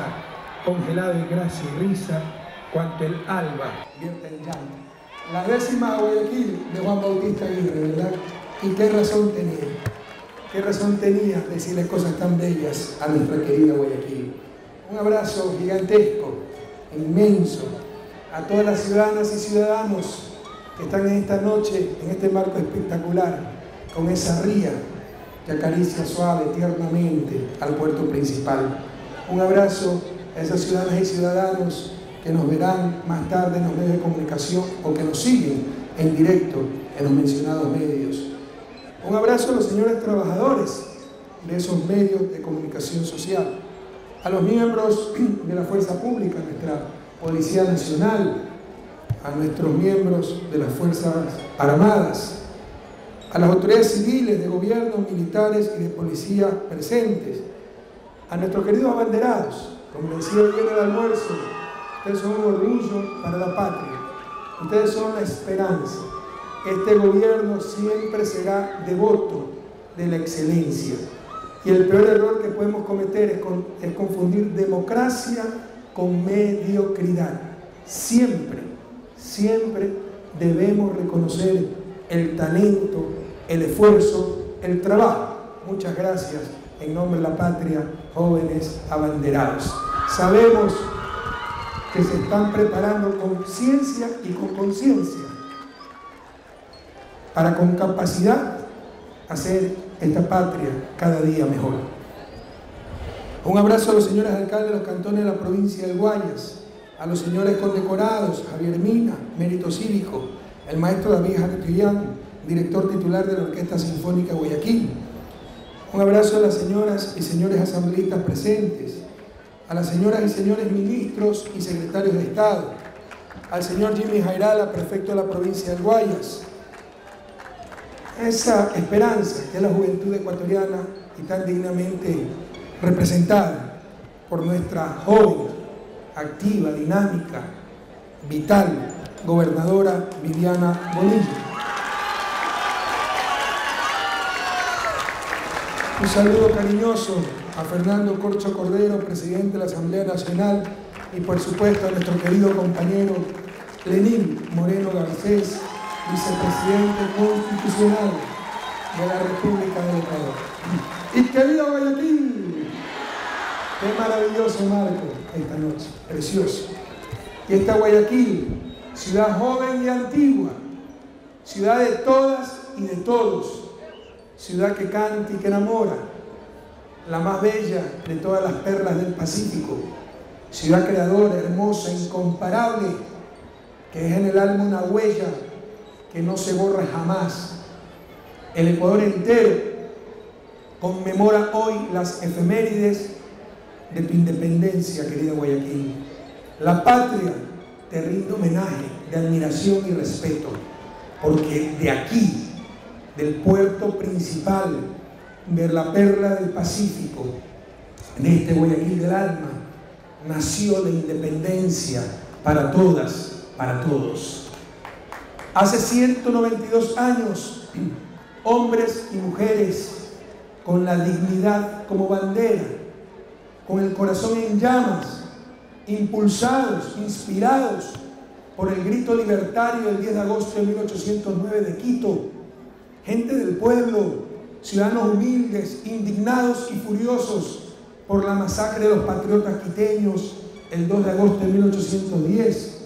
sonrisa, congelado en gracia y risa, cuanto el alba vierte en llanto. La décima Guayaquil de Juan Bautista Aguirre, ¿verdad? ¿Y qué razón tenía? ¿Qué razón tenía decirle cosas tan bellas a nuestra querida Guayaquil? Un abrazo gigantesco, inmenso, a todas las ciudadanas y ciudadanos que están en esta noche, en este marco espectacular, con esa ría que acaricia suave, tiernamente al puerto principal. Un abrazo a esas ciudadanas y ciudadanos que nos verán más tarde en los medios de comunicación o que nos siguen en directo en los mencionados medios. Un abrazo a los señores trabajadores de esos medios de comunicación social, a los miembros de la fuerza pública, nuestra Policía Nacional, a nuestros miembros de las Fuerzas Armadas, a las autoridades civiles, de gobierno, militares y de policía presentes, a nuestros queridos abanderados, como decía hoy en el almuerzo, ustedes son un orgullo para la patria, ustedes son la esperanza. Este gobierno siempre será devoto de la excelencia. Y el peor error que podemos cometer es confundir democracia con mediocridad. Siempre, siempre debemos reconocer el talento, el esfuerzo, el trabajo. Muchas gracias en nombre de la patria, jóvenes abanderados. Sabemos que se están preparando con ciencia y con conciencia para con capacidad hacer esta patria cada día mejor. Un abrazo a los señores alcaldes de los cantones de la provincia del Guayas, a los señores condecorados, Javier Mina, mérito cívico, el maestro David Jartillán, director titular de la Orquesta Sinfónica Guayaquil. Un abrazo a las señoras y señores asambleístas presentes, a las señoras y señores ministros y secretarios de Estado, al señor Jimmy Jairala, prefecto de la provincia del Guayas. Esa esperanza que es la juventud ecuatoriana y tan dignamente representada por nuestra joven, activa, dinámica, vital, gobernadora Viviana Bonilla. Un saludo cariñoso a Fernando Corcho Cordero, presidente de la Asamblea Nacional, y por supuesto a nuestro querido compañero Lenín Moreno Garcés, vicepresidente constitucional de la República del Ecuador. Y querido Guayaquil, qué maravilloso marco esta noche, precioso. Y esta Guayaquil, ciudad joven y antigua, ciudad de todas y de todos, ciudad que canta y que enamora, la más bella de todas las perlas del Pacífico, ciudad creadora, hermosa, incomparable, que es en el alma una huella que no se borra jamás. El Ecuador entero conmemora hoy las efemérides de tu independencia, querida Guayaquil. La patria te rinde homenaje de admiración y respeto, porque de aquí, del puerto principal, de la perla del Pacífico, de este Guayaquil del alma, nació la independencia para todas, para todos. Hace 192 años, hombres y mujeres con la dignidad como bandera, con el corazón en llamas, impulsados, inspirados por el grito libertario del 10 de agosto de 1809 de Quito, gente del pueblo, ciudadanos humildes, indignados y furiosos por la masacre de los patriotas quiteños el 2 de agosto de 1810,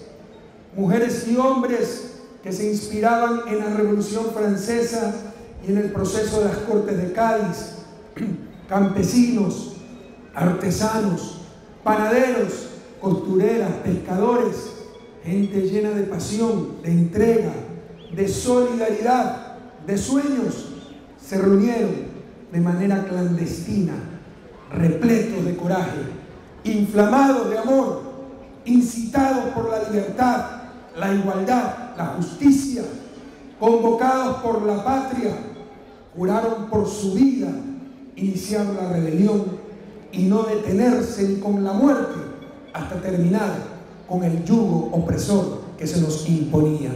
mujeres y hombres que se inspiraban en la Revolución Francesa y en el proceso de las Cortes de Cádiz, campesinos, artesanos, panaderos, costureras, pescadores, gente llena de pasión, de entrega, de solidaridad, de sueños, se reunieron de manera clandestina, repletos de coraje, inflamados de amor, incitados por la libertad, la igualdad, la justicia, convocados por la patria, juraron por su vida iniciar la rebelión y no detenerse ni con la muerte hasta terminar con el yugo opresor que se nos imponía.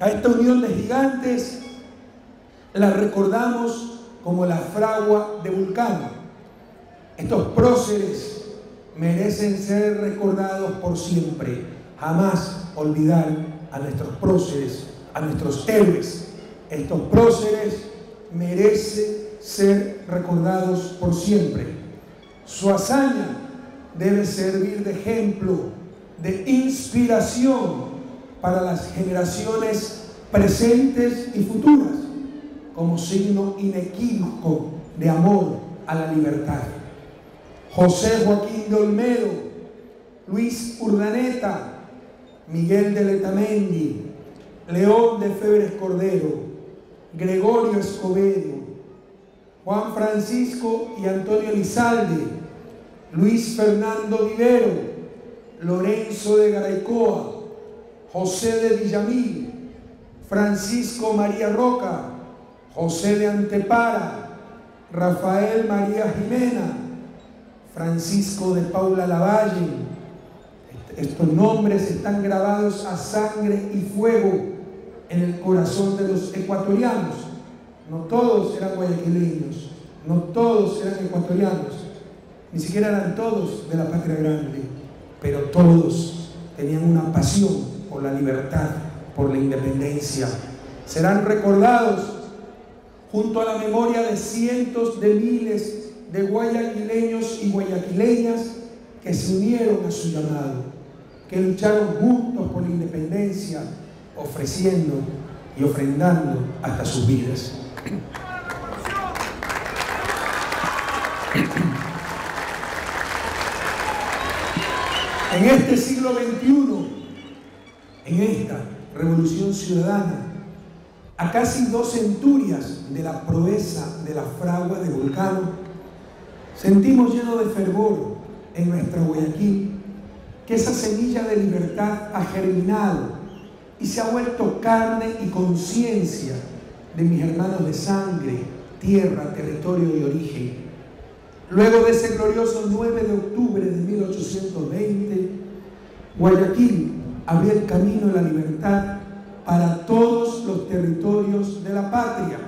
A esta unión de gigantes la recordamos como la fragua de Vulcano. Estos próceres merecen ser recordados por siempre. Jamás olvidar a nuestros próceres, a nuestros héroes. Estos próceres merecen ser recordados por siempre. Su hazaña debe servir de ejemplo, de inspiración para las generaciones presentes y futuras, como signo inequívoco de amor a la libertad. José Joaquín de Olmedo, Luis Urdaneta, Miguel de Letamendi, León de Febres Cordero, Gregorio Escobedo, Juan Francisco y Antonio Lizalde, Luis Fernando Vivero, Lorenzo de Garaycoa, José de Villamil, Francisco María Roca, José de Antepara, Rafael María Jimena, Francisco de Paula Lavalle. Estos nombres están grabados a sangre y fuego en el corazón de los ecuatorianos. No todos eran guayaquileños, no todos eran ecuatorianos, ni siquiera eran todos de la patria grande, pero todos tenían una pasión por la libertad, por la independencia. Serán recordados junto a la memoria de cientos de miles de guayaquileños y guayaquileñas que se unieron a su llamado, que lucharon juntos por la independencia, ofreciendo y ofrendando hasta sus vidas. En este siglo XXI, en esta revolución ciudadana, a casi dos centurias de la proeza de la fragua de Vulcano, sentimos lleno de fervor en nuestra Guayaquil que esa semilla de libertad ha germinado y se ha vuelto carne y conciencia de mis hermanos de sangre, tierra, territorio y origen. Luego de ese glorioso 9 de octubre de 1820, Guayaquil abrió el camino de la libertad para todos los territorios de la patria.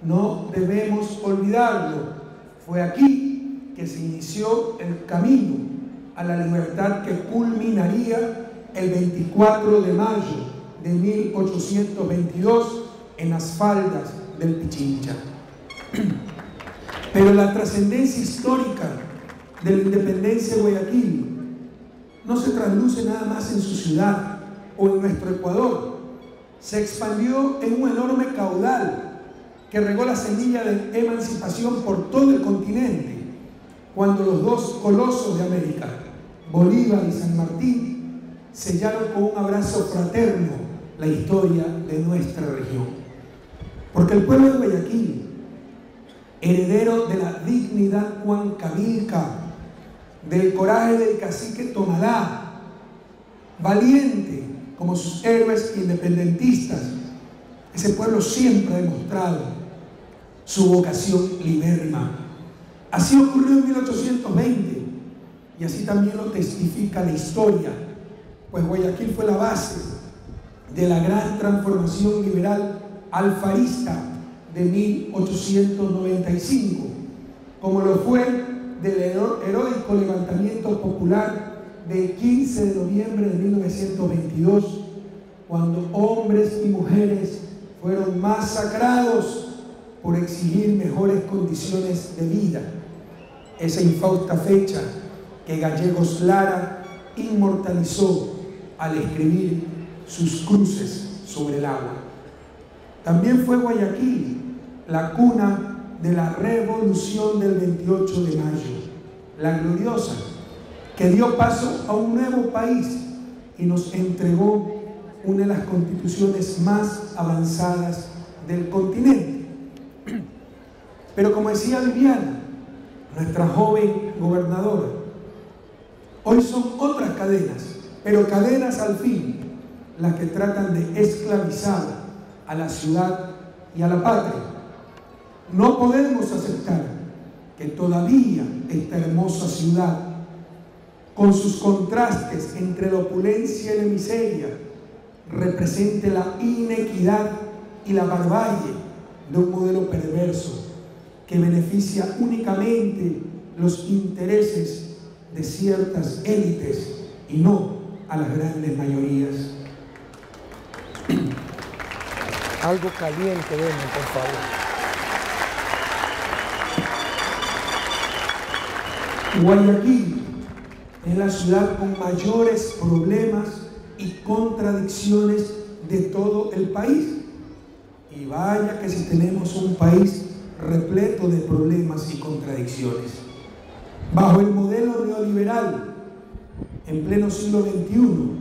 No debemos olvidarlo. Fue aquí que se inició el camino a la libertad que culminaría el 24 de mayo de 1822 en las faldas del Pichincha. Pero la trascendencia histórica de la independencia de Guayaquil no se trasluce nada más en su ciudad o en nuestro Ecuador, se expandió en un enorme caudal que regó la semilla de emancipación por todo el continente, cuando los dos colosos de América, Bolívar y San Martín, sellaron con un abrazo fraterno la historia de nuestra región. Porque el pueblo de Guayaquil, heredero de la dignidad huancabilca, del coraje del cacique Tomalá, valiente como sus héroes independentistas, ese pueblo siempre ha demostrado su vocación libérrima. Así ocurrió en 1820 y así también lo testifica la historia, pues Guayaquil fue la base de la gran transformación liberal alfarista de 1895, como lo fue del heroico levantamiento popular del 15 de noviembre de 1922, cuando hombres y mujeres fueron masacrados por exigir mejores condiciones de vida. Esa infausta fecha que Gallegos Lara inmortalizó al escribir sus cruces sobre el agua. También fue Guayaquil la cuna de la revolución del 28 de mayo, la gloriosa que dio paso a un nuevo país y nos entregó una de las constituciones más avanzadas del continente. Pero como decía Viviana, nuestra joven gobernadora, hoy son otras cadenas, pero cadenas al fin, las que tratan de esclavizar a la ciudad y a la patria. No podemos aceptar que todavía esta hermosa ciudad con sus contrastes entre la opulencia y la miseria, represente la inequidad y la barbarie de un modelo perverso que beneficia únicamente los intereses de ciertas élites y no a las grandes mayorías. Algo caliente, por favor. Guayaquil es la ciudad con mayores problemas y contradicciones de todo el país. Y vaya que si tenemos un país repleto de problemas y contradicciones. Bajo el modelo neoliberal, en pleno siglo XXI,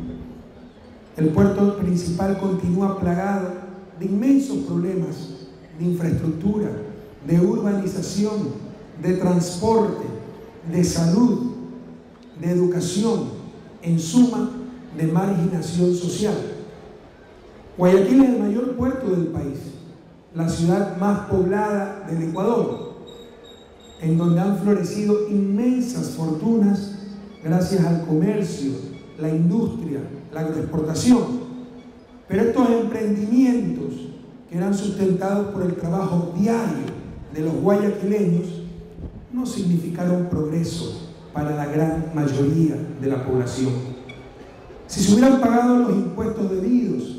el puerto principal continúa plagado de inmensos problemas de infraestructura, de urbanización, de transporte, de salud, de educación, en suma, de marginación social. Guayaquil es el mayor puerto del país, la ciudad más poblada del Ecuador, en donde han florecido inmensas fortunas gracias al comercio, la industria, la agroexportación. Pero estos emprendimientos que eran sustentados por el trabajo diario de los guayaquileños no significaron progreso para la gran mayoría de la población. Si se hubieran pagado los impuestos debidos,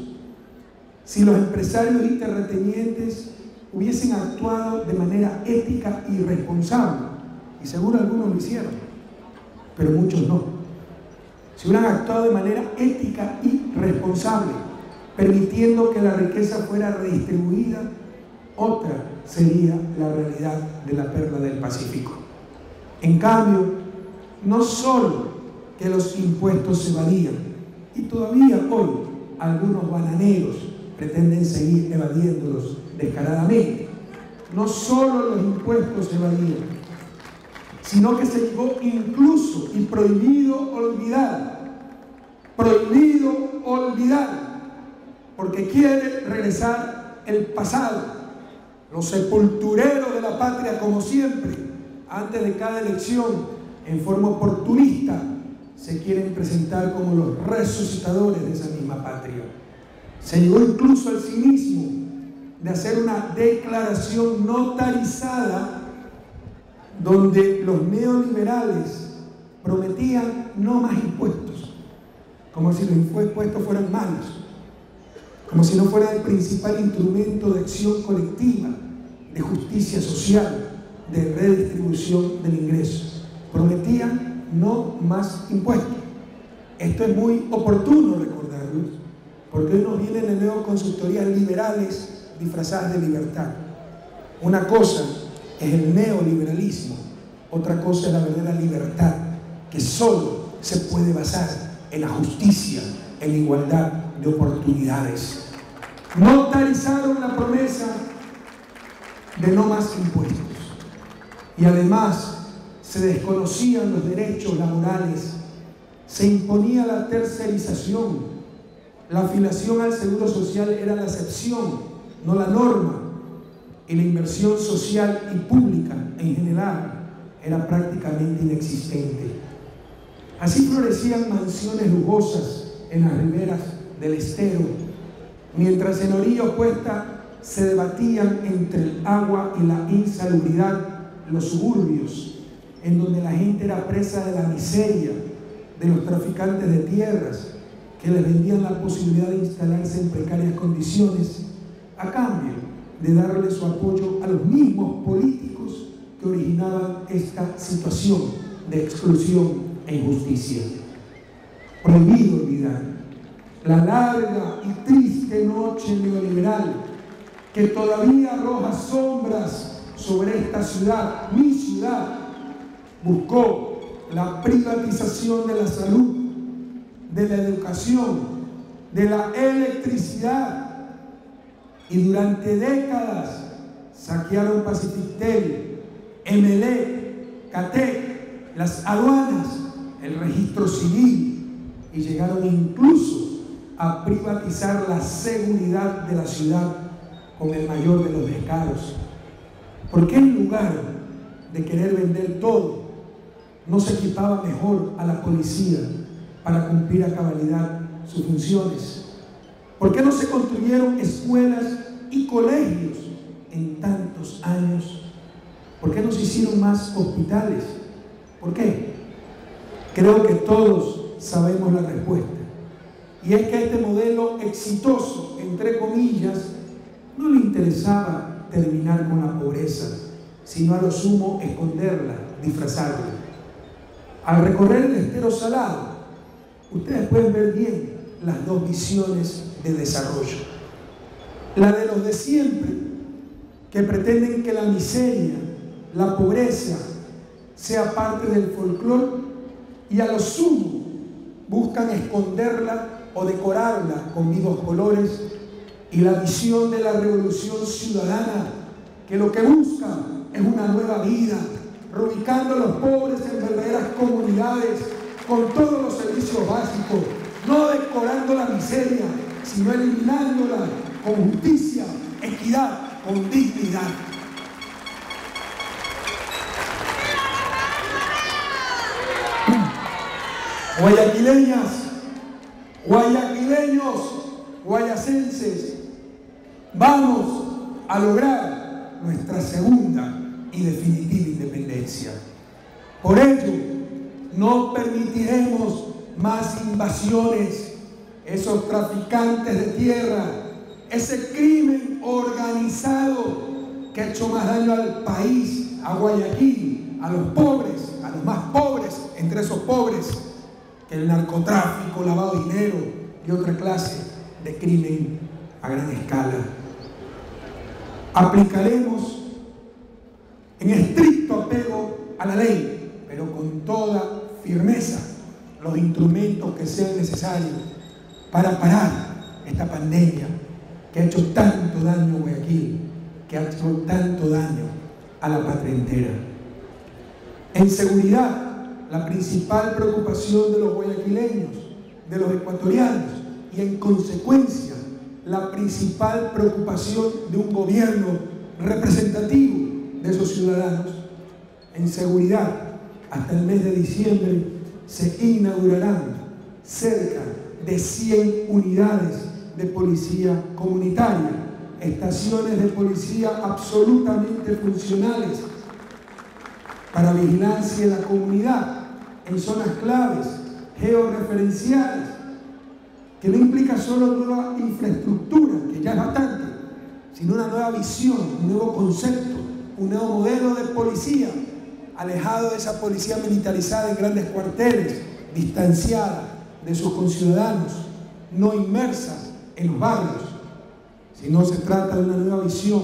si los empresarios y terratenientes hubiesen actuado de manera ética y responsable, y seguro algunos lo hicieron, pero muchos no, si hubieran actuado de manera ética y responsable, permitiendo que la riqueza fuera redistribuida, otra sería la realidad de la perla del Pacífico. En cambio, no solo que los impuestos se evadían, y todavía hoy algunos bananeros pretenden seguir evadiéndolos descaradamente. No solo los impuestos se evadían, sino que se llegó incluso y prohibido olvidar, prohibido olvidar, porque quiere regresar el pasado los sepultureros de la patria, como siempre, antes de cada elección, en forma oportunista, se quieren presentar como los resucitadores de esa misma patria. Se llegó incluso al cinismo de hacer una declaración notarizada donde los neoliberales prometían no más impuestos, como si los impuestos fueran malos como si no fuera el principal instrumento de acción colectiva, de justicia social, de redistribución del ingreso. Prometían no más impuestos. Esto es muy oportuno recordarlo, porque hoy nos vienen de nuevo consultorías liberales disfrazadas de libertad. Una cosa es el neoliberalismo, otra cosa es la verdadera libertad, que solo se puede basar en la justicia, en la igualdad de oportunidades notarizaron la promesa de no más impuestos. Y además se desconocían los derechos laborales, se imponía la tercerización, la afiliación al seguro social era la excepción, no la norma, y la inversión social y pública en general era prácticamente inexistente. Así florecían mansiones lujosas en las riberas del estero mientras en orilla opuesta se debatían entre el agua y la insalubridad los suburbios, en donde la gente era presa de la miseria de los traficantes de tierras que les vendían la posibilidad de instalarse en precarias condiciones a cambio de darle su apoyo a los mismos políticos que originaban esta situación de exclusión e injusticia. Prohibido olvidar la larga y triste noche neoliberal que todavía arroja sombras sobre esta ciudad, mi ciudad, buscó la privatización de la salud, de la educación, de la electricidad y durante décadas saquearon Pacifitel, MLE, CATEC, las aduanas, el registro civil y llegaron incluso a privatizar la seguridad de la ciudad con el mayor de los descaros. ¿Por qué en lugar de querer vender todo, no se equipaba mejor a la policía para cumplir a cabalidad sus funciones? ¿Por qué no se construyeron escuelas y colegios en tantos años? ¿Por qué no se hicieron más hospitales? ¿Por qué? Creo que todos sabemos la respuesta. Y es que este modelo exitoso, entre comillas, no le interesaba terminar con la pobreza, sino a lo sumo esconderla, disfrazarla. Al recorrer el estero salado, ustedes pueden ver bien las dos visiones de desarrollo. La de los de siempre, que pretenden que la miseria, la pobreza, sea parte del folclore y a lo sumo buscan esconderla o decorarla con vivos colores y la visión de la revolución ciudadana que lo que busca es una nueva vida, reubicando a los pobres en verdaderas comunidades con todos los servicios básicos, no decorando la miseria, sino eliminándola con justicia, equidad, con dignidad. Guayaquileñas, guayaquileños, guayacenses, vamos a lograr nuestra segunda y definitiva independencia. Por ello, no permitiremos más invasiones, esos traficantes de tierra, ese crimen organizado que ha hecho más daño al país, a Guayaquil, a los pobres, a los más pobres entre esos pobres, el narcotráfico, lavado de dinero y otra clase de crimen a gran escala. Aplicaremos en estricto apego a la ley, pero con toda firmeza los instrumentos que sean necesarios para parar esta pandemia que ha hecho tanto daño a Guayaquil, que ha hecho tanto daño a la patria entera. En seguridad, la principal preocupación de los guayaquileños, de los ecuatorianos y en consecuencia la principal preocupación de un gobierno representativo de esos ciudadanos. En seguridad, hasta el mes de diciembre se inaugurarán cerca de 100 unidades de policía comunitaria, estaciones de policía absolutamente funcionales para vigilancia de la comunidad en zonas claves, georreferenciales, que no implica solo nueva infraestructura, que ya es bastante, sino una nueva visión, un nuevo concepto, un nuevo modelo de policía alejado de esa policía militarizada en grandes cuarteles, distanciada de sus conciudadanos, no inmersa en los barrios, sino se trata de una nueva visión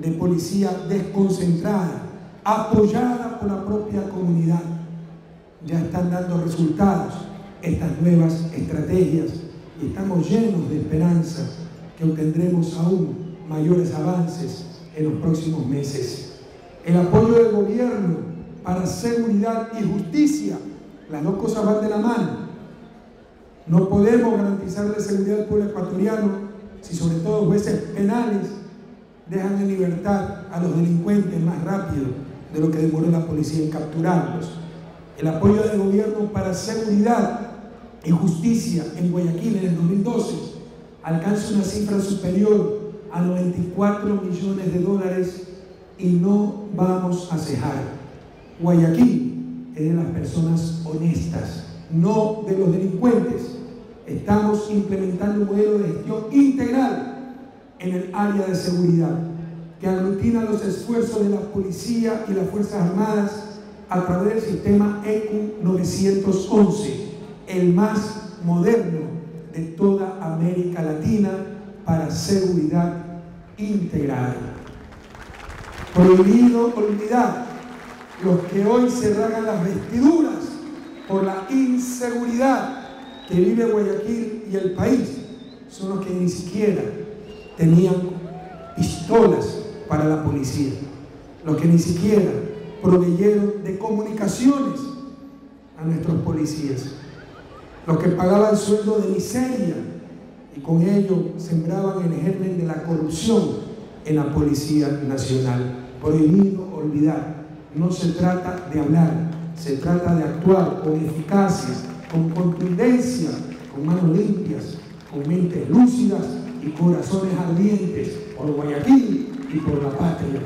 de policía desconcentrada, apoyada por la propia comunidad. Ya están dando resultados estas nuevas estrategias y estamos llenos de esperanza que obtendremos aún mayores avances en los próximos meses. El apoyo del gobierno para seguridad y justicia. Las dos cosas van de la mano. No podemos garantizarle seguridad al pueblo ecuatoriano si sobre todo jueces penales dejan en libertad a los delincuentes más rápido de lo que demoró la policía en capturarlos. El apoyo del gobierno para seguridad y justicia en Guayaquil en el 2012 alcanza una cifra superior a 94 millones de dólares y no vamos a cejar. Guayaquil es de las personas honestas, no de los delincuentes. Estamos implementando un modelo de gestión integral en el área de seguridad que aglutina los esfuerzos de la policía y las Fuerzas Armadas a través del sistema ECU 911, el más moderno de toda América Latina para seguridad integral. Prohibido olvidar los que hoy se rasgan las vestiduras por la inseguridad que vive Guayaquil y el país, son los que ni siquiera tenían pistolas para la policía, los que ni siquiera proveyeron de comunicaciones a nuestros policías, los que pagaban sueldo de miseria y con ello sembraban el germen de la corrupción en la Policía Nacional. Prohibido olvidar no se trata de hablar, se trata de actuar con eficacia, con contundencia, con manos limpias, con mentes lúcidas y corazones ardientes por Guayaquil y por la patria.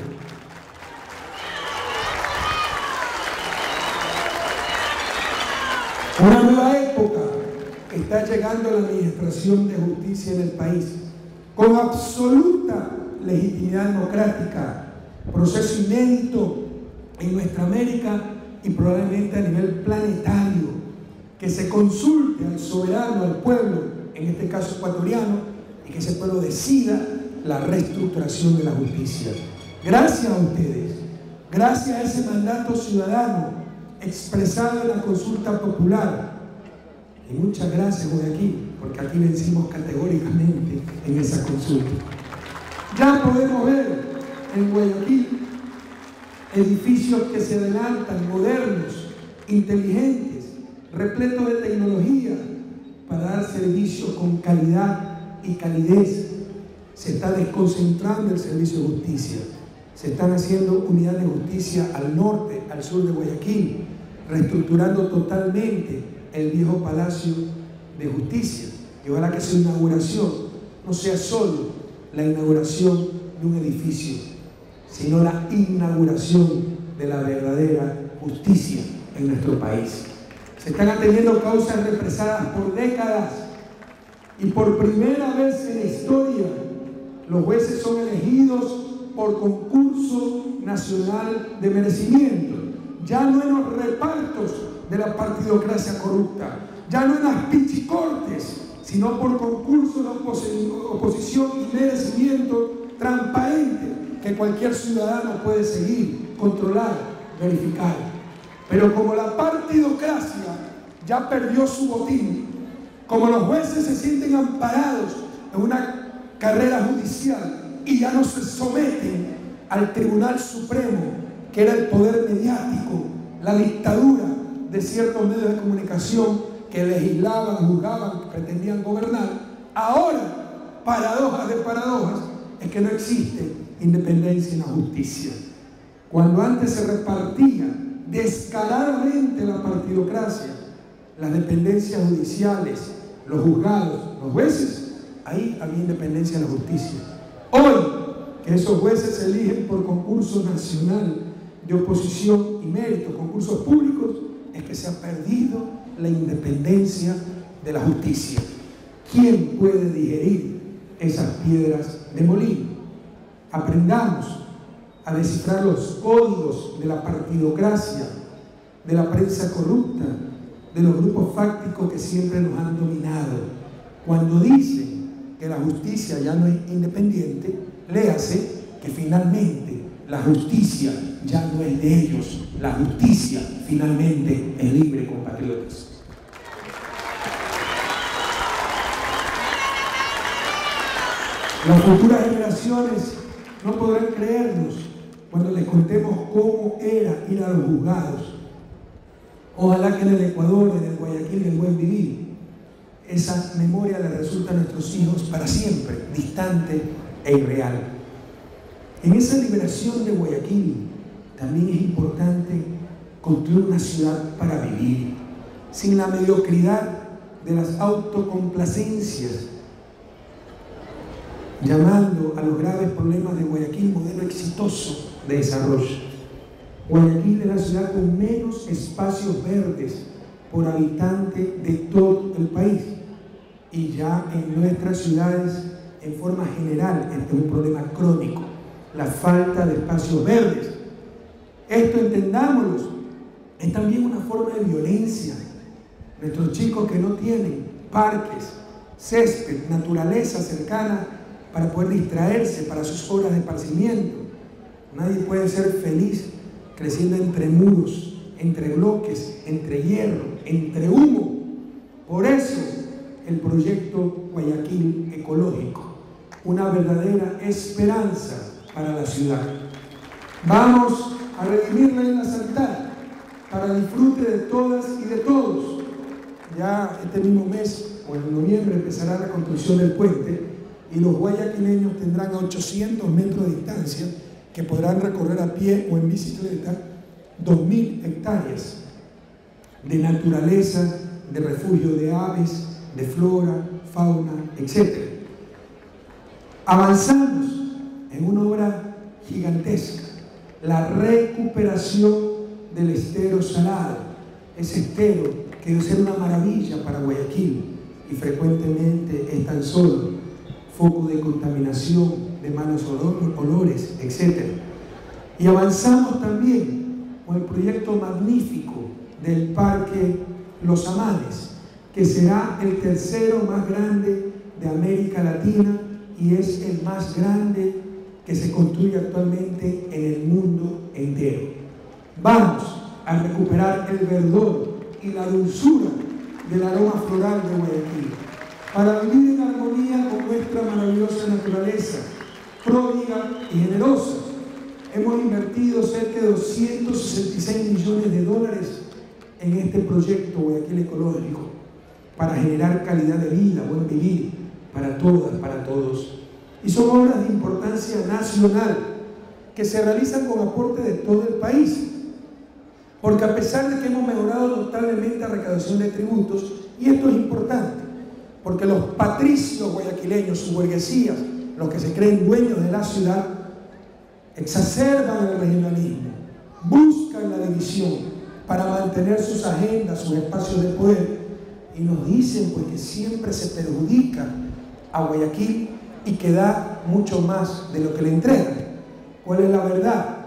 Una nueva época está llegando a la administración de justicia en el país con absoluta legitimidad democrática, proceso inédito en nuestra América y probablemente a nivel planetario, que se consulte al soberano, al pueblo, en este caso ecuatoriano, y que ese pueblo decida la reestructuración de la justicia. Gracias a ustedes, gracias a ese mandato ciudadano expresado en la consulta popular. Y muchas gracias Guayaquil, porque aquí vencimos categóricamente en esa consulta. Ya podemos ver en Guayaquil edificios que se adelantan, modernos, inteligentes, repletos de tecnología, para dar servicio con calidad y calidez. Se está desconcentrando el servicio de justicia. Se están haciendo unidades de justicia al norte, al sur de Guayaquil, reestructurando totalmente el viejo Palacio de Justicia. Y ojalá que su inauguración no sea solo la inauguración de un edificio, sino la inauguración de la verdadera justicia en nuestro país. Se están atendiendo causas represadas por décadas y por primera vez en la historia los jueces son elegidos por concurso nacional de merecimiento, ya no en los repartos de la partidocracia corrupta, ya no en las pichicortes, sino por concurso de oposición y merecimiento transparente que cualquier ciudadano puede seguir, controlar, verificar. Pero como la partidocracia ya perdió su botín, como los jueces se sienten amparados en una carrera judicial y ya no se someten al Tribunal Supremo, que era el poder mediático, la dictadura de ciertos medios de comunicación que legislaban, juzgaban, pretendían gobernar, ahora, paradojas de paradojas, es que no existe independencia en la justicia. Cuando antes se repartía descaradamente la partidocracia, las dependencias judiciales, los juzgados, los jueces, ahí había independencia en la justicia. Hoy, que esos jueces se eligen por concurso nacional de oposición y mérito, concursos públicos, es que se ha perdido la independencia de la justicia. ¿Quién puede digerir esas piedras de molino? Aprendamos a descifrar los códigos de la partidocracia, de la prensa corrupta, de los grupos fácticos que siempre nos han dominado. Cuando dicen que la justicia ya no es independiente, léase que finalmente la justicia ya no es de ellos, la justicia finalmente es libre, compatriotas. Las futuras generaciones no podrán creernos cuando les contemos cómo era ir a los juzgados. Ojalá que en el Ecuador, en el Guayaquil, en el buen vivir, esa memoria le resulta a nuestros hijos para siempre, distante e irreal. En esa liberación de Guayaquil también es importante construir una ciudad para vivir, sin la mediocridad de las autocomplacencias, llamando a los graves problemas de Guayaquil modelo exitoso de desarrollo. Guayaquil es la ciudad con menos espacios verdes por habitante de todo el país. Y ya en nuestras ciudades, en forma general, este es un problema crónico, la falta de espacios verdes. Esto entendámoslo, es también una forma de violencia. Nuestros chicos que no tienen parques, césped, naturaleza cercana para poder distraerse para sus horas de esparcimiento. Nadie puede ser feliz creciendo entre muros, entre bloques, entre hierro, entre humo. Por eso el proyecto Guayaquil Ecológico, una verdadera esperanza para la ciudad. Vamos a redimirla en la Santa para disfrute de todas y de todos. Ya este mismo mes o en noviembre empezará la construcción del puente y los guayaquileños tendrán a 800 metros de distancia que podrán recorrer a pie o en bicicleta 2.000 hectáreas de naturaleza, de refugio de aves, de flora, fauna, etc. Avanzamos en una obra gigantesca, la recuperación del estero salado, ese estero que debe ser una maravilla para Guayaquil y frecuentemente es tan solo foco de contaminación, de malos olores, etc. Y avanzamos también con el proyecto magnífico del Parque Los Amanes, que será el tercero más grande de América Latina y es el más grande que se construye actualmente en el mundo entero. Vamos a recuperar el verdor y la dulzura del aroma floral de Guayaquil, para vivir en armonía con nuestra maravillosa naturaleza, pródiga y generosa. Hemos invertido cerca de 266 millones de dólares en este proyecto Guayaquil Ecológico para generar calidad de vida, buen vivir para todas, para todos. Y son obras de importancia nacional que se realizan con aporte de todo el país. Porque a pesar de que hemos mejorado notablemente la recaudación de tributos, y esto es importante, porque los patricios guayaquileños, sus burguesías, los que se creen dueños de la ciudad, exacerban el regionalismo, buscan la división para mantener sus agendas, sus espacios de poder, y nos dicen pues que siempre se perjudica a Guayaquil y que da mucho más de lo que le entrega. ¿Cuál es la verdad?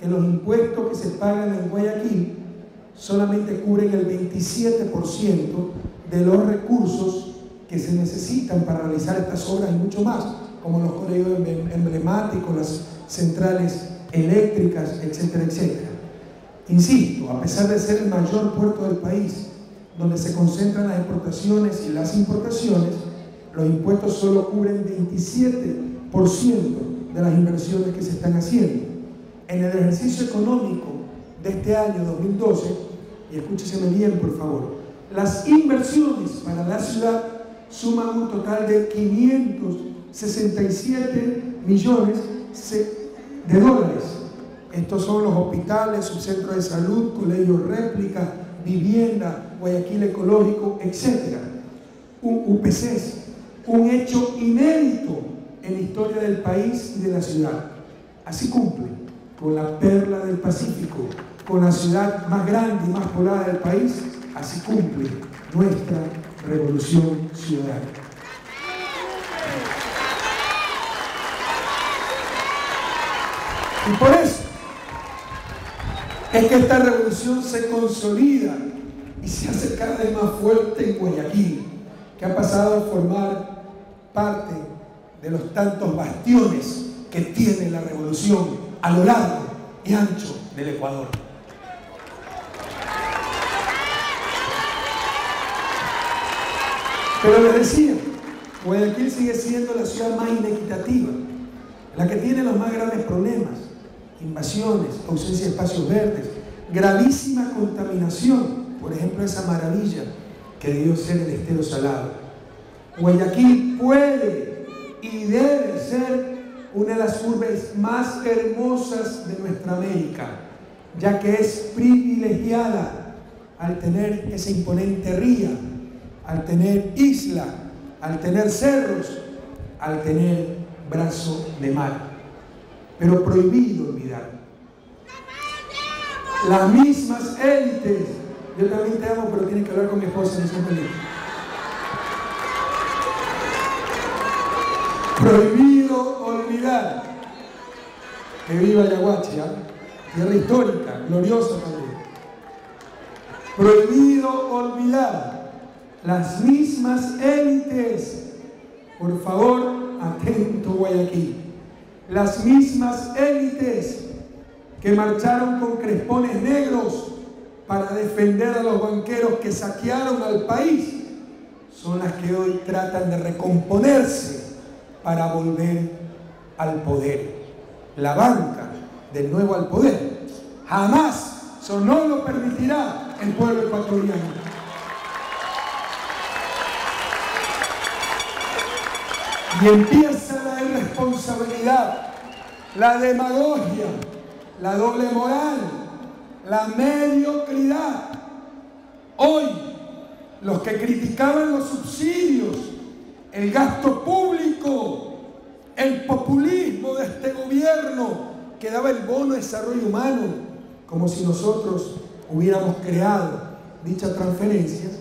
Que los impuestos que se pagan en Guayaquil solamente cubren el 27% de los recursos que se necesitan para realizar estas obras y mucho más, como los colegios emblemáticos, las centrales eléctricas, etcétera, etcétera. Insisto, a pesar de ser el mayor puerto del país, donde se concentran las exportaciones y las importaciones, los impuestos solo cubren 27% de las inversiones que se están haciendo. En el ejercicio económico de este año 2012, y escúcheseme bien por favor, las inversiones para la ciudad suman un total de 567 millones de dólares. Estos son los hospitales, subcentros de salud, colegios réplica, vivienda, Guayaquil ecológico, etc. Un UPCs, un hecho inédito en la historia del país y de la ciudad. Así cumple con la perla del Pacífico, con la ciudad más grande y más poblada del país, así cumple nuestra revolución ciudadana. Y por eso es que esta revolución se consolida y se hace cada vez más fuerte en Guayaquil, que ha pasado a formar parte de los tantos bastiones que tiene la revolución a lo largo y ancho del Ecuador. Pero les decía, Guayaquil sigue siendo la ciudad más inequitativa, la que tiene los más graves problemas, invasiones, ausencia de espacios verdes, gravísima contaminación, por ejemplo esa maravilla que debió ser el estero salado. Guayaquil puede y debe ser una de las urbes más hermosas de nuestra América, ya que es privilegiada al tener esa imponente ría al tener isla, al tener cerros, al tener brazo de mar. Pero prohibido olvidar. Las mismas élites, yo también te amo, pero tienes que hablar con mi esposa en ese momento. Prohibido olvidar que viva Yaguachi, ¿ah? tierra histórica, gloriosa también. Prohibido olvidar las mismas élites, por favor, atento Guayaquil, las mismas élites que marcharon con crespones negros para defender a los banqueros que saquearon al país, son las que hoy tratan de recomponerse para volver al poder. La banca, de nuevo al poder. Jamás, eso no lo permitirá el pueblo ecuatoriano. Y empieza irresponsabilidad, la demagogia, la doble moral, la mediocridad. Hoy, los que criticaban los subsidios, el gasto público, el populismo de este gobierno que daba el bono de desarrollo humano, como si nosotros hubiéramos creado dichas transferencias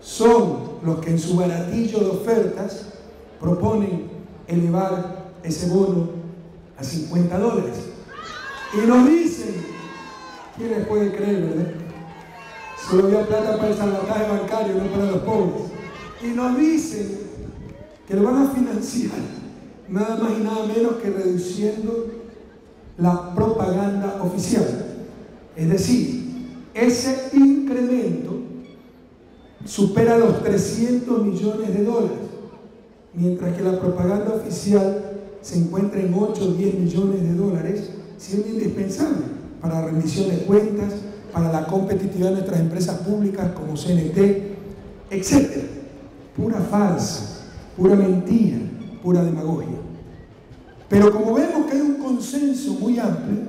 son los que en su baratillo de ofertas proponen elevar ese bono a 50 dólares. Y nos dicen, ¿quién les puede creer, verdad? Solo había plata para el salvataje bancario, no para los pobres. Y nos dicen que lo van a financiar nada más y nada menos que reduciendo la propaganda oficial. Es decir, ese incremento supera los 300 millones de dólares, mientras que la propaganda oficial se encuentra en 8 o 10 millones de dólares, siendo indispensable para la rendición de cuentas, para la competitividad de nuestras empresas públicas como CNT, etc. Pura falsa, pura mentira, pura demagogia. Pero como vemos que hay un consenso muy amplio,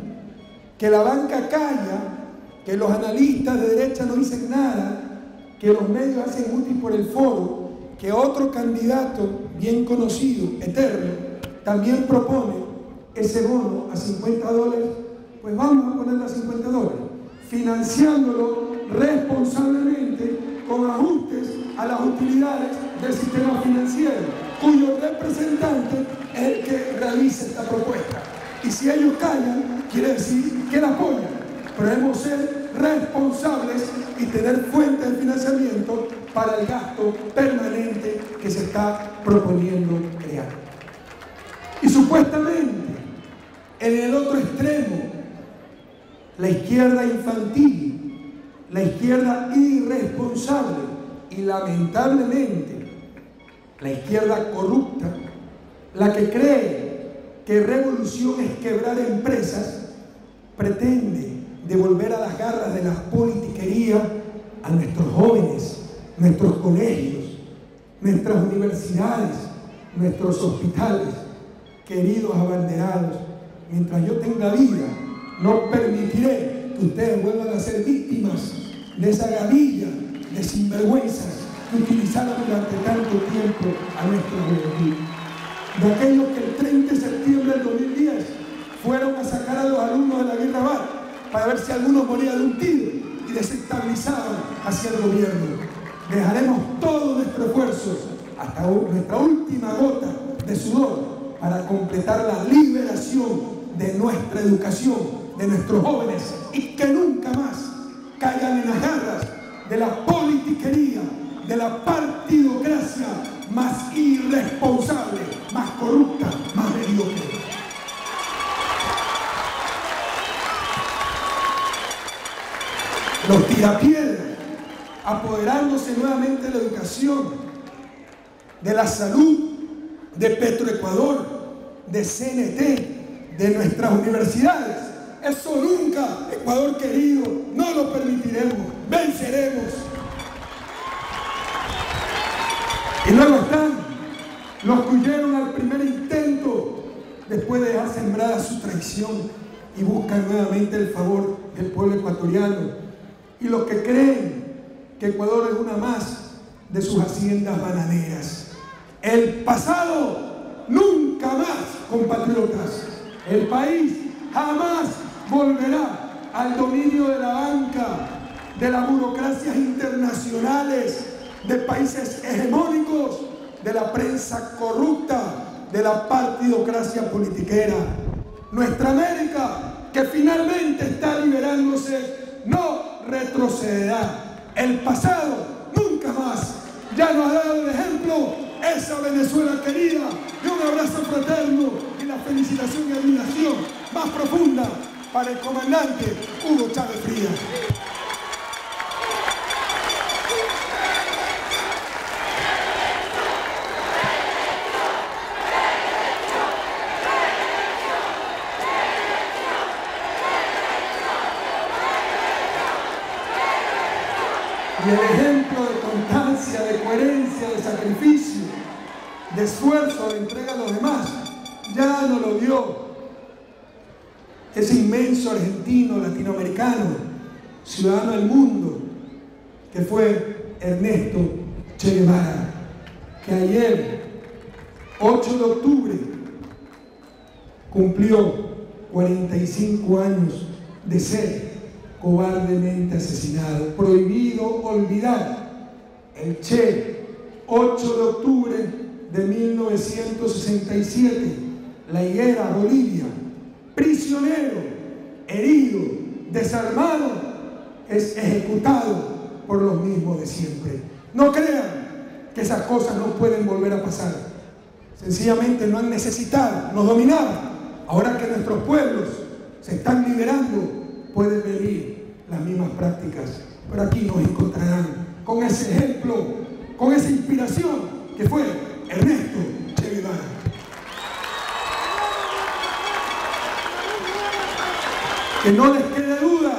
que la banca calla, que los analistas de derecha no dicen nada, que los medios hacen útil por el foro, que otro candidato bien conocido, eterno, también propone ese bono a 50 dólares, pues vamos a ponerlo a 50 dólares, financiándolo responsablemente con ajustes a las utilidades del sistema financiero, cuyo representante es el que realiza esta propuesta. Y si ellos callan, quiere decir que la apoyan. Pero debemos ser responsables y tener fuentes de financiamiento para el gasto permanente que se está proponiendo crear. Y supuestamente, en el otro extremo, la izquierda infantil, la izquierda irresponsable y lamentablemente la izquierda corrupta, la que cree que revolución es quebrar empresas, pretende devolver a las garras de la politiquería a nuestros jóvenes, nuestros colegios, nuestras universidades, nuestros hospitales queridos abanderados, mientras yo tenga vida, no permitiré que ustedes vuelvan a ser víctimas de esa gavilla de sinvergüenzas que utilizaron durante tanto tiempo a nuestra juventud. De aquellos que el 30 de septiembre del 2010 fueron a sacar a los alumnos de la guerra bar para ver si alguno moría de un tiro y desestabilizaban hacia el gobierno. Dejaremos todo nuestro esfuerzo hasta nuestra última gota de sudor para completar la liberación de nuestra educación, de nuestros jóvenes y que nunca más caigan en las garras de la politiquería, de la partidocracia más irresponsable, más corrupta, más mediocre. Los tirapiedras, apoderándose nuevamente de la educación, de la salud, de Petroecuador, de CNT, de nuestras universidades. Eso nunca, Ecuador querido, no lo permitiremos, venceremos. Y luego están los que huyeron al primer intento después de dejar sembrada su traición y buscan nuevamente el favor del pueblo ecuatoriano. Y los que creen que Ecuador es una más de sus haciendas bananeras. El pasado nunca más, compatriotas. El país jamás volverá al dominio de la banca, de las burocracias internacionales, de países hegemónicos, de la prensa corrupta, de la partidocracia politiquera. Nuestra América, que finalmente está liberándose, no retrocederá. El pasado nunca más ya nos ha dado el ejemplo esa Venezuela querida y un abrazo fraterno y la felicitación y admiración más profunda para el comandante Hugo Chávez Frías. De esfuerzo, de entrega a los demás, ya no lo dio ese inmenso argentino, latinoamericano, ciudadano del mundo, que fue Ernesto Che Guevara, que ayer, 8 de octubre, cumplió 45 años de ser cobardemente asesinado. Prohibido olvidar el Che, 8 de octubre de 1967, la higuera, Bolivia, prisionero, herido, desarmado, es ejecutado por los mismos de siempre. No crean que esas cosas no pueden volver a pasar. Sencillamente no han necesitado, nos dominaron. Ahora que nuestros pueblos se están liberando, pueden venir las mismas prácticas. Pero aquí nos encontrarán con ese ejemplo, con esa inspiración que fue Ernesto Che Guevara. Que no les quede duda,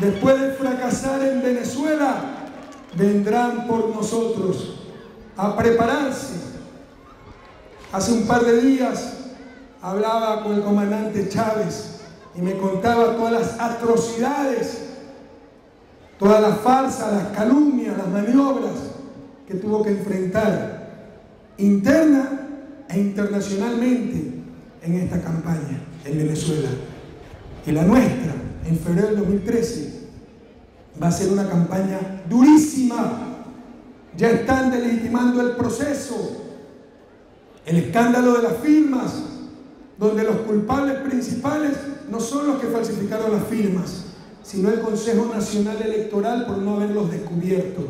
después de fracasar en Venezuela, vendrán por nosotros a prepararse. Hace un par de días hablaba con el comandante Chávez y me contaba todas las atrocidades, todas las farsas, las calumnias, las maniobras que tuvo que enfrentar interna e internacionalmente en esta campaña en Venezuela. Y la nuestra, en febrero del 2013, va a ser una campaña durísima. Ya están delegitimando el proceso, el escándalo de las firmas, donde los culpables principales no son los que falsificaron las firmas, sino el Consejo Nacional Electoral por no haberlos descubierto.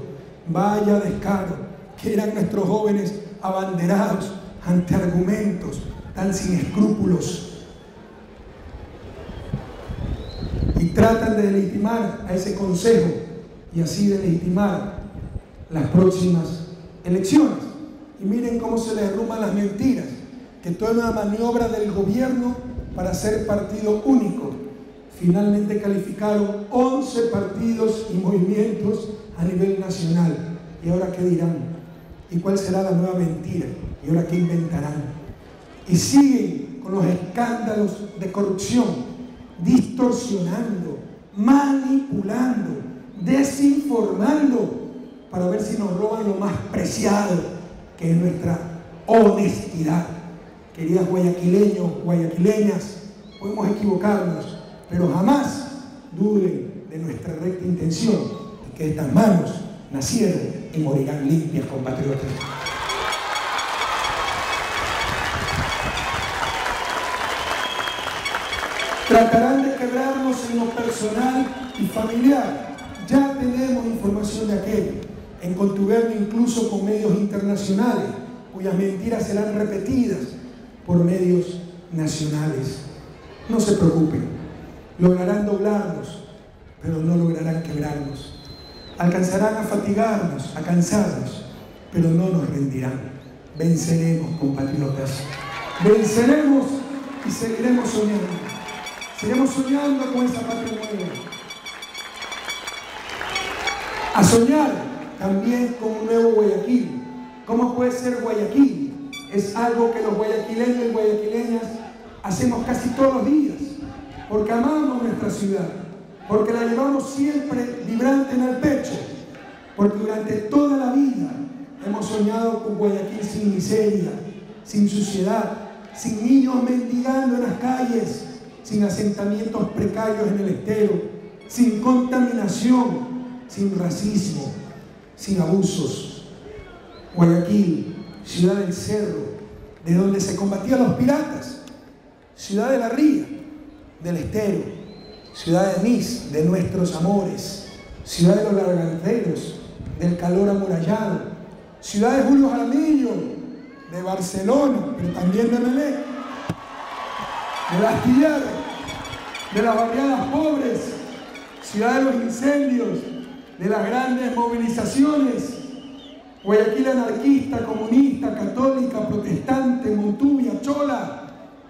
Vaya descaro, que eran nuestros jóvenes abanderados ante argumentos tan sin escrúpulos y tratan de legitimar a ese consejo y así de legitimar las próximas elecciones. Y miren cómo se les derrumban las mentiras, que toda una maniobra del gobierno para ser partido único. Finalmente calificaron 11 partidos y movimientos a nivel nacional. ¿Y ahora qué dirán? ¿Y cuál será la nueva mentira? ¿Y ahora qué inventarán? Y siguen con los escándalos de corrupción distorsionando, manipulando, desinformando, para ver si nos roban lo más preciado, que es nuestra honestidad. Queridas guayaquileños, guayaquileñas, podemos equivocarnos, pero jamás duden de nuestra recta intención, de que estas manos nacieron y morirán limpias, compatriotas. Tratarán de quebrarnos en lo personal y familiar. Ya tenemos información de aquello, en contubernio incluso con medios internacionales, cuyas mentiras serán repetidas por medios nacionales. No se preocupen, lograrán doblarnos, pero no lograrán quebrarnos. Alcanzarán a fatigarnos, a cansarnos, pero no nos rendirán. Venceremos, compatriotas. Venceremos y seguiremos soñando. Seguimos soñando con esa patria nueva. A soñar también con un nuevo Guayaquil. ¿Cómo puede ser Guayaquil? Es algo que los guayaquileños y guayaquileñas hacemos casi todos los días, porque amamos nuestra ciudad, porque la llevamos siempre vibrante en el pecho, porque durante toda la vida hemos soñado con Guayaquil sin miseria, sin suciedad, sin niños mendigando en las calles, sin asentamientos precarios en el estero, sin contaminación, sin racismo, sin abusos. Guayaquil, ciudad del cerro, de donde se combatían los piratas, ciudad de la ría, del estero, ciudad de Nis, de nuestros amores, ciudad de los larganteros, del calor amurallado, ciudad de Julio Jaramillo, de Barcelona, pero también de Melec, del astillero, de las barriadas pobres, ciudad de los incendios, de las grandes movilizaciones, Guayaquil anarquista, comunista, católica, protestante, Montubia, Chola,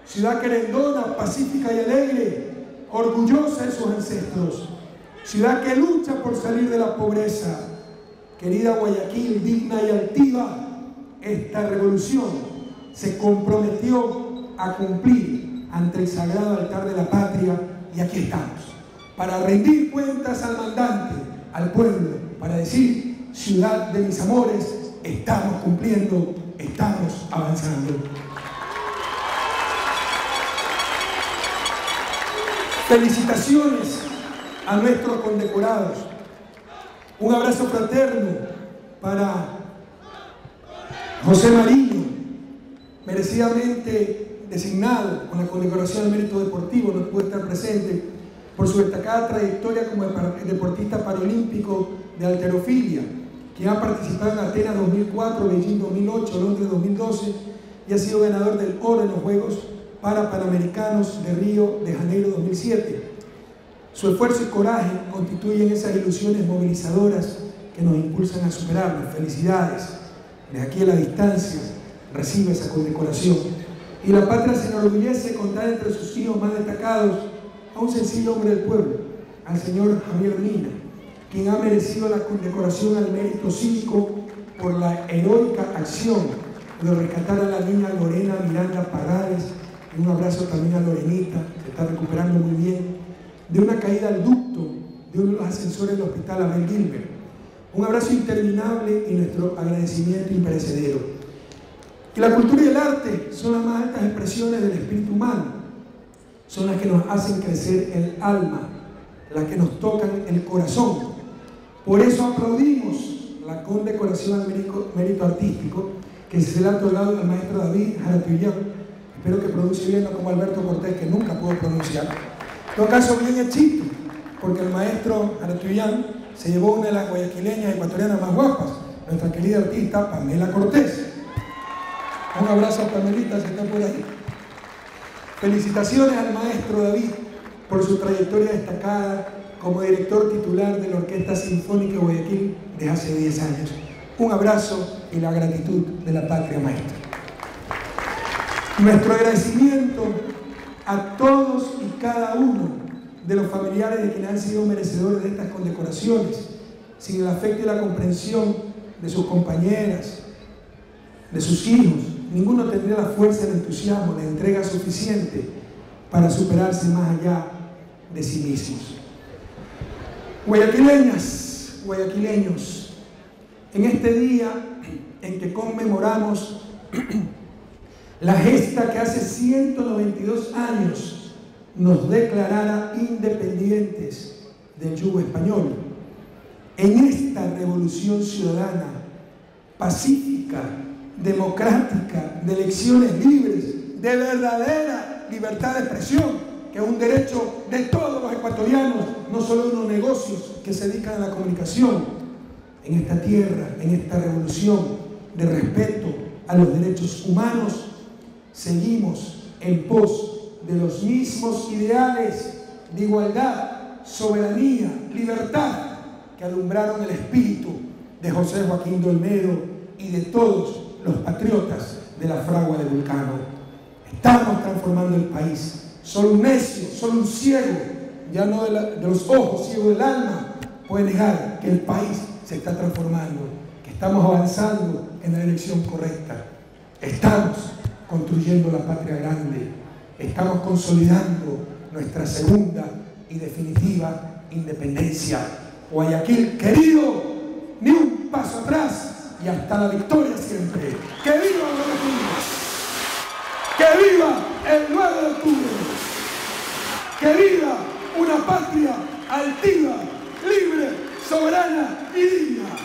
ciudad querendona, pacífica y alegre, orgullosa de sus ancestros, ciudad que lucha por salir de la pobreza. Querida Guayaquil, digna y altiva, esta revolución se comprometió a cumplir ante el sagrado altar de la patria y aquí estamos, para rendir cuentas al mandante, al pueblo, para decir, ciudad de mis amores, estamos cumpliendo, estamos avanzando. Felicitaciones a nuestros condecorados. Un abrazo fraterno para José Mariño, merecidamente designado con la condecoración al mérito deportivo, no puede estar presente por su destacada trayectoria como deportista paralímpico de alterofilia, quien ha participado en Atenas 2004, Beijing 2008, Londres 2012 y ha sido ganador del oro en los Juegos para Panamericanos de Río de Janeiro 2007. Su esfuerzo y coraje constituyen esas ilusiones movilizadoras que nos impulsan a superarnos. Felicidades. De aquí a la distancia recibe esa condecoración. Y la patria se enorgullece contar entre sus hijos más destacados a un sencillo hombre del pueblo, al señor Javier Mina, quien ha merecido la condecoración al mérito cívico por la heroica acción de rescatar a la niña Lorena Miranda Parrales un abrazo también a Lorenita, que está recuperando muy bien, de una caída al ducto de uno de los ascensores del hospital Abel Gilbert. Un abrazo interminable y nuestro agradecimiento imperecedero. Y la cultura y el arte son las más altas expresiones del espíritu humano, son las que nos hacen crecer el alma, las que nos tocan el corazón. Por eso aplaudimos la condecoración al mérito, artístico que se le ha otorgado al maestro David Jaratuyán Espero que pronuncie bien, no como Alberto Cortés, que nunca puedo pronunciar. En todo caso, bien hechito, porque el maestro Artuyán se llevó una de las guayaquileñas ecuatorianas más guapas, nuestra querida artista Pamela Cortés. Un abrazo a Pamelita, si está por ahí. Felicitaciones al maestro David por su trayectoria destacada como director titular de la Orquesta Sinfónica Guayaquil de hace 10 años. Un abrazo y la gratitud de la patria maestra. Nuestro agradecimiento a todos y cada uno de los familiares de quienes han sido merecedores de estas condecoraciones, sin el afecto y la comprensión de sus compañeras, de sus hijos, ninguno tendría la fuerza, el entusiasmo, la entrega suficiente para superarse más allá de sí mismos. Guayaquileñas, guayaquileños, en este día en que conmemoramos la gesta que hace 192 años nos declarara independientes del yugo español. En esta revolución ciudadana, pacífica, democrática, de elecciones libres, de verdadera libertad de expresión, que es un derecho de todos los ecuatorianos, no solo de unos negocios que se dedican a la comunicación, en esta tierra, en esta revolución de respeto a los derechos humanos seguimos en pos de los mismos ideales de igualdad, soberanía, libertad que alumbraron el espíritu de José Joaquín Dolmedo y de todos los patriotas de la fragua de Vulcano. Estamos transformando el país. Solo un necio, solo un ciego, ya no de, los ojos, ciego del alma, puede negar que el país se está transformando, que estamos avanzando en la dirección correcta. Estamos construyendo la patria grande. Estamos consolidando nuestra segunda y definitiva independencia. Guayaquil querido, ni un paso atrás y hasta la victoria siempre. ¡Que viva Guayaquil! ¡Que viva el 9 de octubre! ¡Que viva una patria altiva, libre, soberana y digna!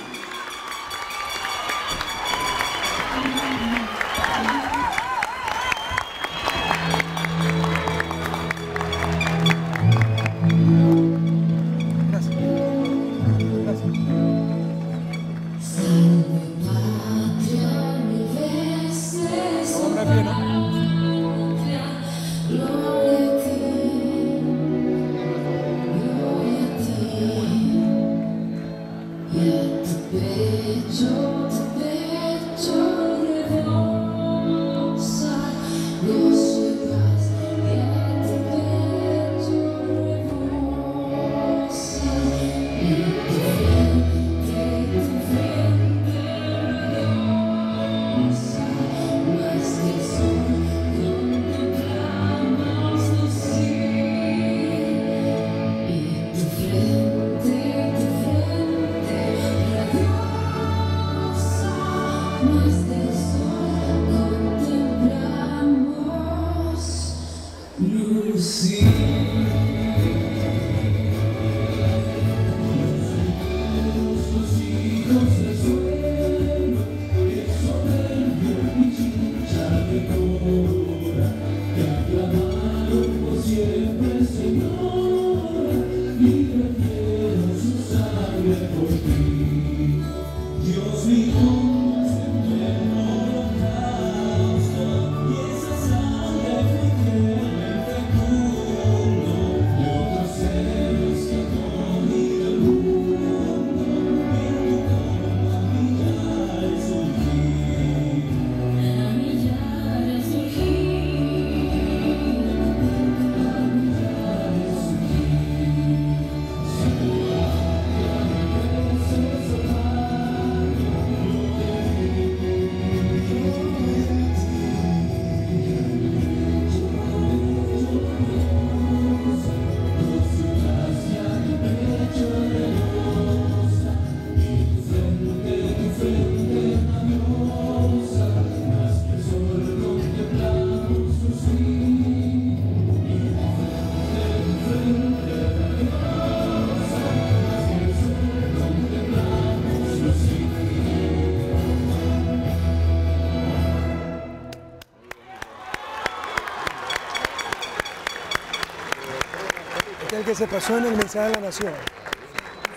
Que se pasó en el mensaje de la Nación.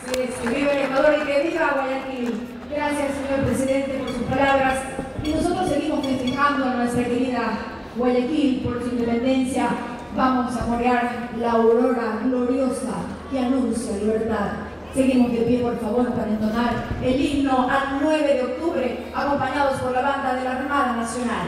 Sí, que viva el Ecuador y que viva Guayaquil. Gracias, señor presidente, por sus palabras. Y nosotros seguimos festejando a nuestra querida Guayaquil por su independencia. Vamos a morear la aurora gloriosa que anuncia libertad. Seguimos de pie, por favor, para entonar el himno al 9 de octubre, acompañados por la banda de la Armada Nacional.